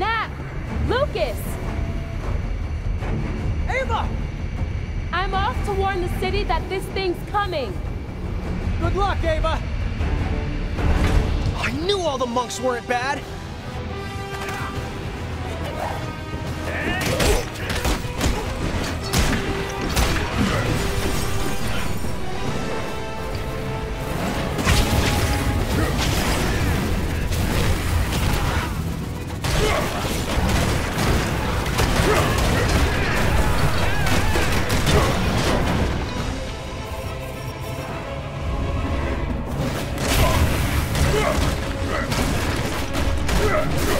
Knack! Lucas! Ava! I'm off to warn the city that this thing's coming. Good luck, Ava! I knew all the monks weren't bad! Wait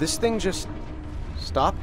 This thing just stop?